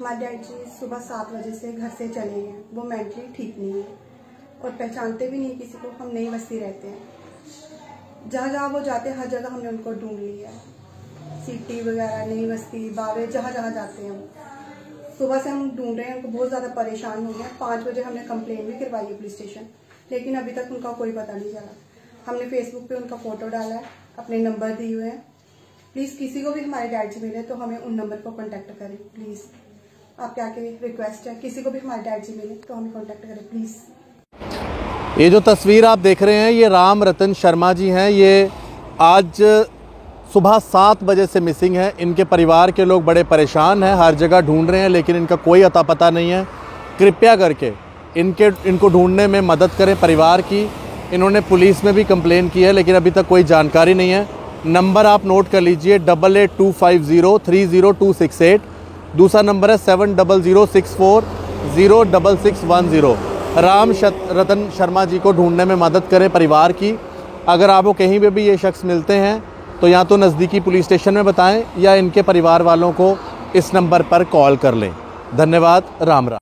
हमारे डैड जी सुबह सात बजे से घर से चले हैं। वो मेंटली ठीक नहीं है और पहचानते भी नहीं किसी को, हम नई बस्ती रहते हैं। जहाँ जहाँ वो जाते हैं, हर जगह हमने उनको ढूंढ लिया है। सिटी वगैरह, नई बस्ती, बावे, जहाँ जहाँ जाते हैं हम। सुबह से हम ढूंढ रहे हैं, उनको बहुत ज़्यादा परेशान हो गए हैं। पाँच बजे हमने कंप्लेन भी करवाई है पुलिस स्टेशन लेकिन अभी तक उनका कोई पता नहीं चला। हमने फेसबुक पे उनका फ़ोटो डाला है, अपने नंबर दिए हुए हैं। प्लीज़ किसी को भी हमारे डैड जी मिले तो हमें उन नंबर पर कॉन्टैक्ट करें प्लीज़ आपके आके रिक्वेस्ट है, किसी को भी हमारे डैड जी मिले तो हमें कॉन्टैक्ट करें प्लीज़ ये जो तस्वीर आप देख रहे हैं, ये राम रतन शर्मा जी हैं। ये आज सुबह सात बजे से मिसिंग है। इनके परिवार के लोग बड़े परेशान हैं, हर जगह ढूंढ रहे हैं, लेकिन इनका कोई अता पता नहीं है। कृपया करके इनके, इनको ढूँढने में मदद करें परिवार की। इन्होंने पुलिस में भी कंप्लेन की है, लेकिन अभी तक कोई जानकारी नहीं है। नंबर आप नोट कर लीजिए double eight two five zero three zero two six eight दूसरा नंबर है seven double zero six four, zero double six one zero. Ram Ratan Sharma ji को ढूँढने में मदद करें परिवार की। अगर आपको कहीं पर भी ये शख्स मिलते हैं तो या तो नज़दीकी पुलिस स्टेशन में बताएँ, या इनके परिवार वालों को इस नंबर पर कॉल कर लें। धन्यवाद, राम राम।